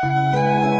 Música